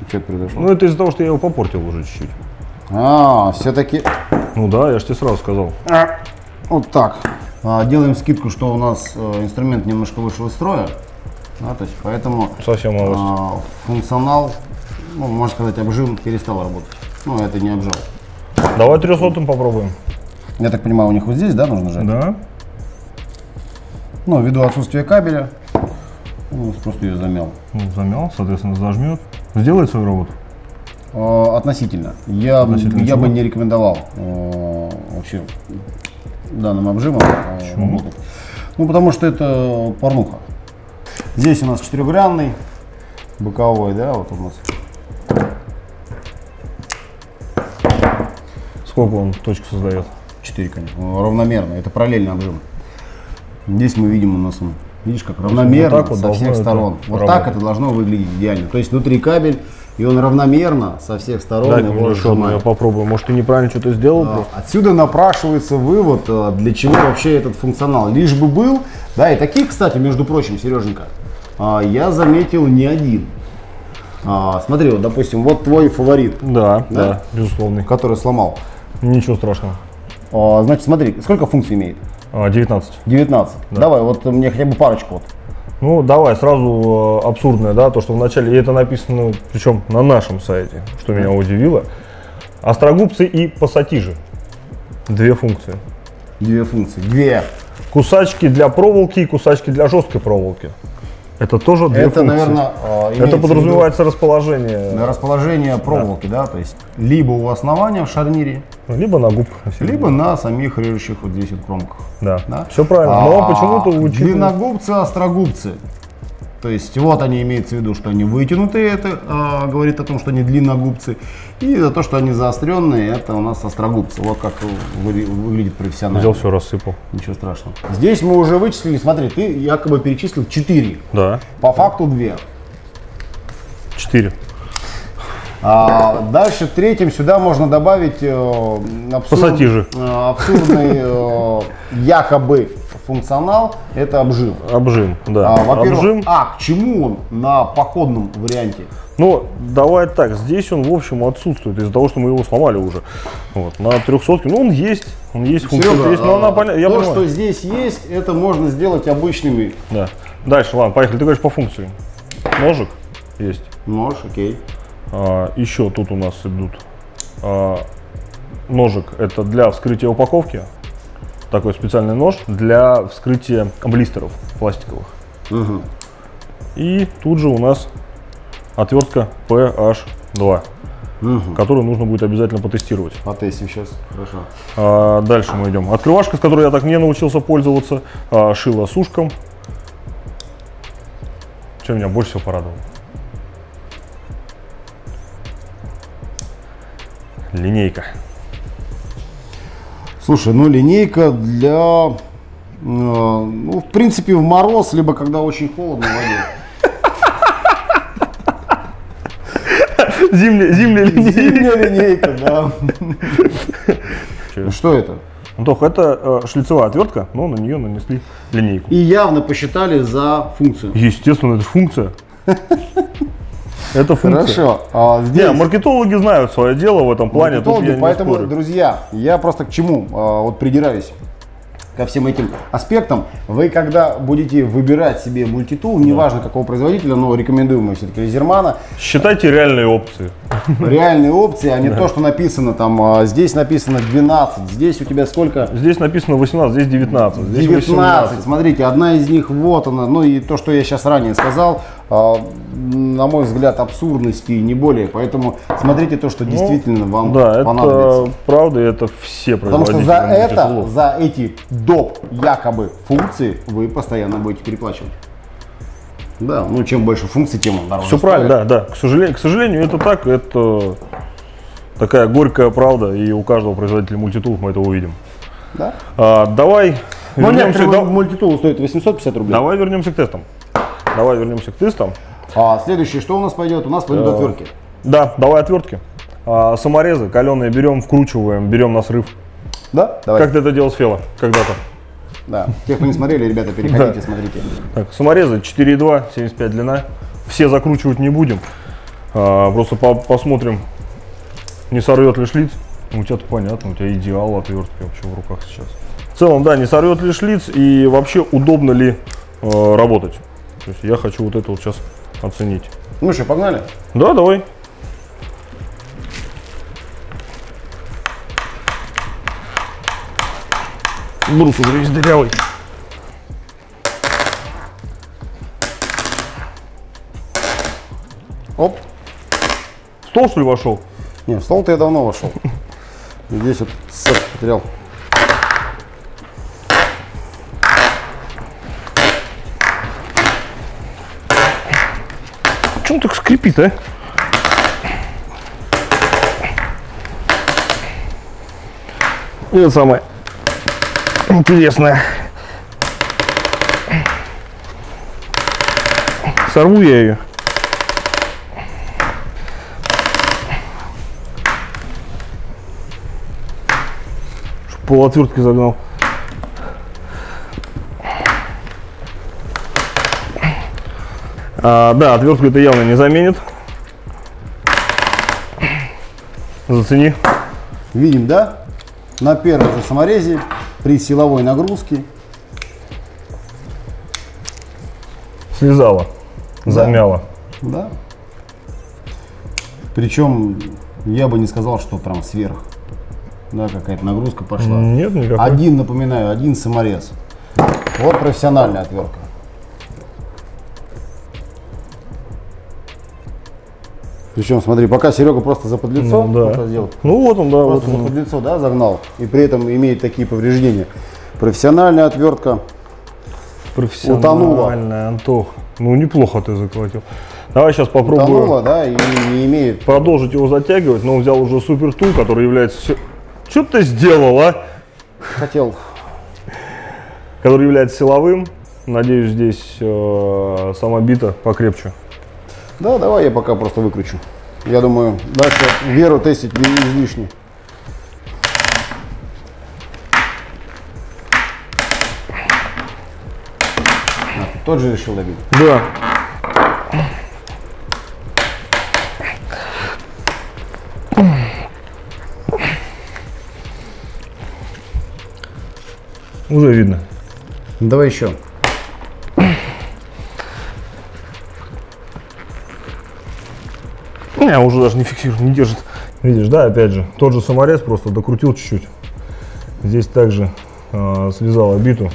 Что произошло?
Ну, это из-за того, что я его попортил уже чуть-чуть.
А, все-таки
Ну да, я же тебе сразу сказал.
вот так. А, делаем скидку, что у нас э, инструмент немножко вышел из строя. Да, то есть поэтому
Совсем малость.
а, функционал, ну, можно сказать, обжим перестал работать. Ну, это не обжал.
Давай 300 попробуем.
Я так понимаю, у них вот здесь, да, нужно жать?
Да.
Ну, ввиду отсутствия кабеля, ну, просто ее замял.
Ну, замял, соответственно, зажмет. Сделает свою работу.
Э, Относительно. Я,
Относительно
я бы не рекомендовал э, вообще данным обжимом э,
Почему?
работать. Ну, потому что это порнуха. Здесь у нас четырехгранный, боковой, да, вот у нас.
Сколько он точек создает?
4, конечно. Ну, Равномерно. Это параллельный обжим. Здесь мы видим у нас, он, видишь, как равномерно
так вот
со всех сторон. Вот
работать.
так это должно выглядеть идеально. То есть внутри кабель, и он равномерно со всех сторон
Дай
его
еще одну, я попробую. Может, ты неправильно что-то сделал
А,
просто?
Отсюда напрашивается вывод, э, для чего вообще этот функционал. Лишь бы был, да, и таких, кстати, между прочим, Сереженька, а, я заметил не один. А, Смотри, вот, допустим, вот твой фаворит,
Да,
Да?
да, безусловно.
который сломал.
Ничего страшного.
А, Значит, смотри, сколько функций имеет?
А, 19.
19. Давай, вот мне хотя бы парочку вот.
Ну, давай, сразу э, абсурдное, да, то, что вначале, и это написано, причем на нашем сайте, что меня удивило. Острогубцы и пассатижи. Две функции.
Две функции. Две.
Кусачки для проволоки и кусачки для жесткой проволоки. Это тоже две
Это,
функции.
наверное, а,
это
виду
подразумевается расположение,
на расположение проволоки, да. то есть либо у основания в шарнире,
либо на губках.
либо на самих режущих вот здесь вот кромках.
Да,
Да?
все правильно. Но
А,
почему-то учитывая...
Длинногубцы, острогубцы. То есть вот они имеется в виду, что они вытянутые, это а, говорит о том, что они длинногубцы. И за то, что они заостренные, это у нас острогубцы. Вот как вы- выглядит профессионально.
Взял, все рассыпал.
Ничего страшного. Здесь мы уже вычислили, смотри, ты якобы перечислил 4.
Да,
По факту 2.
четыре.
А дальше третьим сюда можно добавить э, абсурд-
Пассатижи.
э, абсурдный э, якобы функционал, это обжим.
Обжим, да.
А, во-первых,
Обжим.
а к чему он на походном варианте?
Ну, давай так, здесь он, в общем, отсутствует из-за того, что мы его сломали уже. Вот, на 300 ну, он есть, он есть, функция
Серега,
есть, но
а,
она понятна, я
то,
понимаю.
что здесь есть, это можно сделать обычными.
Да. Дальше, ладно, поехали, ты говоришь по функции. Ножик есть.
Можешь, окей.
А, еще тут у нас идут а, ножик, это для вскрытия упаковки. Такой специальный нож для вскрытия блистеров пластиковых.
Мгм.
И тут же у нас отвертка PH2,
Мгм.
которую нужно будет обязательно потестировать.
Потестим сейчас. Хорошо.
А, дальше мы идем. Открывашка, с которой я так не научился пользоваться, а, шила с ушком. Что меня больше всего порадовало? Линейка.
Слушай, ну линейка для, э, ну, в принципе, в мороз, либо когда очень холодно в воде.
Зимняя, зимняя линейка.
Зимняя линейка, да. Что это?
Антох, это э, шлицевая отвертка, но на нее нанесли линейку.
И явно посчитали за функцию.
Естественно, это же функция. Это функция.
Хорошо. А здесь
Не, маркетологи знают свое дело в этом плане.
маркетологи, поэтому,
спорю.
друзья, я просто к чему а, вот придираюсь ко всем этим аспектам. Вы, когда будете выбирать себе мультитул, неважно какого производителя, но рекомендуем мы все-таки Лизермана,
Считайте реальные опции. (laughs)
реальные опции, а не то, что написано там, а, здесь написано 12, здесь у тебя сколько?
Здесь написано 18, здесь 19, здесь
19.
18.
Смотрите, одна из них вот она. Ну и то, что я сейчас ранее сказал, на мой взгляд, абсурдности и не более. Поэтому смотрите то, что действительно вам
Ну, Да,
понадобится.
это правда, это все
Потому что за это,
мультитулов.
за эти доп. якобы функции вы постоянно будете переплачивать. Да, ну чем больше функций, тем он дороже
Все
стоит.
правильно, да, да. К сожалению, к сожалению, это так, это такая горькая правда, и у каждого производителя мультитулов мы это увидим.
Да?
А, давай
Ну,
вернемся,
мультитулы стоят 850 рублей.
давай вернемся к тестам. Давай вернемся к тестам.
А следующее, что у нас пойдет? У нас пойдут
Да.
отвертки.
Да, давай отвертки. А, саморезы каленые берем, вкручиваем, берем на срыв.
Да? Давай.
Как ты это делал с Фела когда-то?
Да. Те, кто не смотрели, ребята, переходите, (laughs) смотрите.
Так, саморезы 4,2, 75 длина. Все закручивать не будем. А, просто по- посмотрим, не сорвет ли шлиц. Ну, у тебя-то понятно, у тебя идеал отвертки вообще в руках сейчас. В целом, да, не сорвет ли шлиц и вообще удобно ли э, работать. То есть я хочу вот это вот сейчас оценить.
Ну что, погнали?
Да, давай. Брус уже весь дырявый.
Оп.
В стол, что ли, вошел?
Не, в стол-то я давно вошел. (laughs) Здесь вот сет потерял.
Чем так скрипит, а? Это самое интересное. Сорву я ее. Пол отвертки загнал. А, да, отвертку это явно не заменит. Зацени.
Видим, да? На первом же саморезе при силовой нагрузке.
Слезала. Замяла.
Да. Причем я бы не сказал, что прям сверх. Да, какая-то нагрузка пошла.
Нет, никакой.
Один, напоминаю, один саморез. Вот профессиональная отвертка. Причем, смотри, пока Серега просто за подлицо
Ну, да.
это сделал,
Ну вот он, да, вот
просто за
он.
подлицо, да, загнал, и при этом имеет такие повреждения. Профессиональная отвертка.
Профессиональная, Антох. Ну неплохо ты заколотил. Давай сейчас попробую
Утонула, да, и не имеет.
продолжить его затягивать, но он взял уже супер тул, который является... Что ты сделал, а?
Хотел.
Который является силовым. Надеюсь, здесь э, сама бита покрепче.
Да, давай я пока просто выкручу. Я думаю, дальше веру тестить излишне. А, тот же решил добить.
Да. Уже видно.
Давай еще.
Не, уже даже не фиксирует, не держит. Видишь, да, опять же, тот же саморез, просто докрутил чуть-чуть. Здесь также э, связал биту. То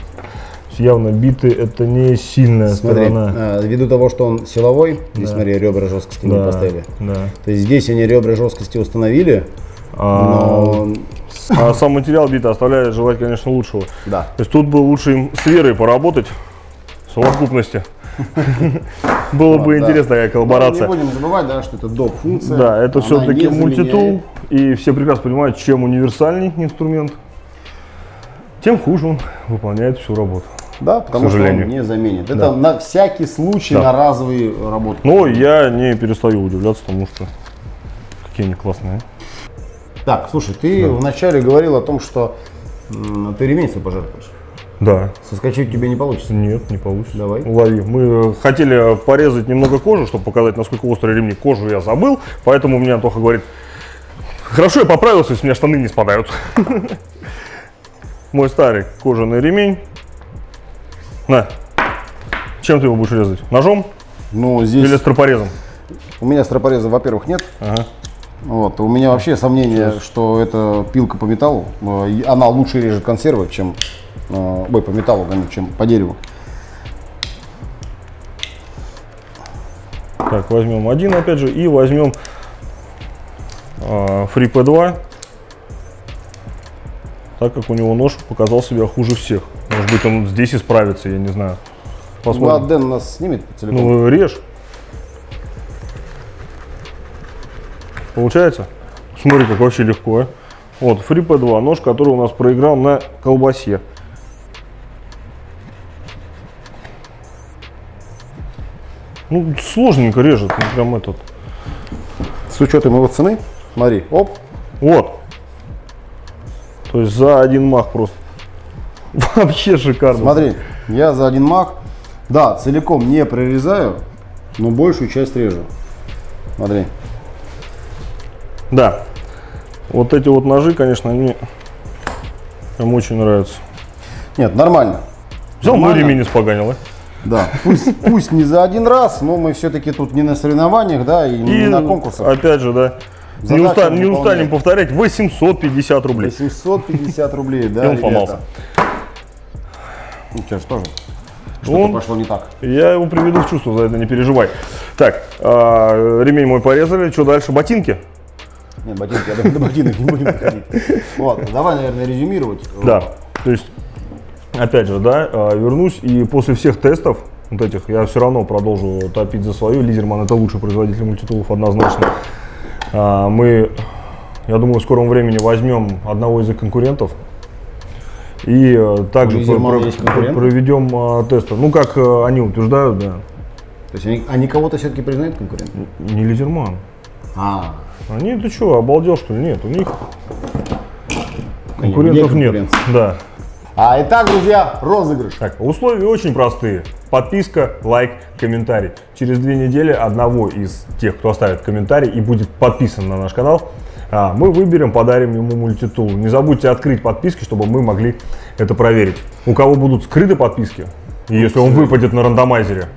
есть Явно биты это не сильная
Смотри,
сторона.
а, ввиду того, что он силовой, здесь смотри, ребра жесткости не
Да,
поставили.
да.
То есть здесь они ребра жесткости установили,
А,
но
а сам материал биты оставляет желать, конечно, лучшего.
да.
То есть тут бы лучше им с верой поработать в совокупности. (laughs) Было бы
да. Но
коллаборация.
Не будем забывать, да, что это доп. функция.
Да, это все-таки мультитул, и все прекрасно понимают, чем универсальный инструмент, тем хуже он выполняет всю работу.
Да, потому что
сожалению.
он не заменит.
Да.
Это на всякий случай,
Да.
на разовые работы.
Но я не перестаю удивляться тому, что какие они классные.
Так, слушай, ты вначале говорил о том, что ты ремень свой пожертвуешь.
Да.
Соскочить у тебя не получится.
Нет, не получится.
Давай.
Лови. Мы э, хотели порезать немного кожи, чтобы показать, насколько острые ремни. Кожу я забыл, поэтому у меня Антоха говорит, хорошо, я поправился, если у меня штаны не спадают. (laughs) Мой старый кожаный ремень. На. Чем ты его будешь резать? Ножом
Ну, здесь
или стропорезом?
у меня стропореза, во-первых, нет.
Ага.
Вот. У меня вообще сомнение, что это пилка по металлу. Э, Она лучше режет консервы, чем э, ой, по металлу, чем по дереву.
Так, возьмем один опять же и возьмем э, Free P2, так как у него нож показал себя хуже всех. Может быть он здесь и справится, я не знаю.
Ну, а
Посмотрим.
Дэн нас снимет целиком.
Ну, режь. Получается? Смотри, как вообще легко, а. Вот, Free P2, нож, который у нас проиграл на колбасе. Ну, сложненько режет, ну, прям этот.
С учетом его цены, смотри, оп,
Вот. То есть за один мах просто. (laughs) Вообще шикарно.
смотри, я за один мах, да, целиком не прорезаю, но большую часть режу. Смотри.
Да. Вот эти вот ножи, конечно, мне прям очень нравятся.
Нет, нормально.
Взял мой ремень испоганил, а?
Да, пусть, пусть не за один раз, но мы все-таки тут не на соревнованиях, да, и, не
И
на конкурсах.
опять же, да. Не,
Задачу
уста- не устанем повторять, 850 рублей.
850 рублей, (laughs)
И
да,
он сломался.
ребята. Ну, сейчас тоже. Что-то
Он-
пошло не так.
Я его приведу в чувство, за это не переживай. Так, а, ремень мой порезали, что дальше? Ботинки?
Нет, ботинки, я до ботинок не будем доходить. (laughs) Вот, давай, наверное, резюмировать.
Да. То есть, опять же, да, а, вернусь и после всех тестов, вот этих, я все равно продолжу топить за свою. Лидерман это лучший производитель мультитулов однозначно. А, Мы, я думаю, в скором времени возьмем одного из их конкурентов и э, также про- про- проведем а, тесты. Ну, как э, они утверждают, да.
То есть они, они кого-то все-таки признают конкурентом?
Не Лидерман.
А,
Они, ты что, обалдел что ли? Нет, у них конкурентов нет.
конкуренция?
Да.
А итак, друзья, розыгрыш.
Так, условия очень простые. Подписка, лайк, комментарий. Через две недели одного из тех, кто оставит комментарий и будет подписан на наш канал, а, мы выберем, подарим ему мультитул. Не забудьте открыть подписки, чтобы мы могли это проверить. У кого будут скрыты подписки, и если он выпадет на рандомайзере,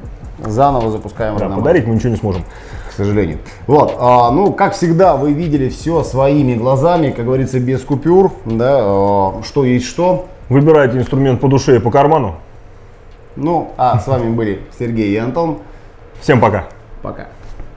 Заново запускаем
да,
рандомайзер.
подарить мы ничего не сможем.
к сожалению. Вот, а, ну, как всегда, вы видели все своими глазами, как говорится, без купюр, да, а, что есть что.
Выбирайте инструмент по душе и по карману.
Ну, а с вами были Сергей и Антон.
Всем пока.
Пока.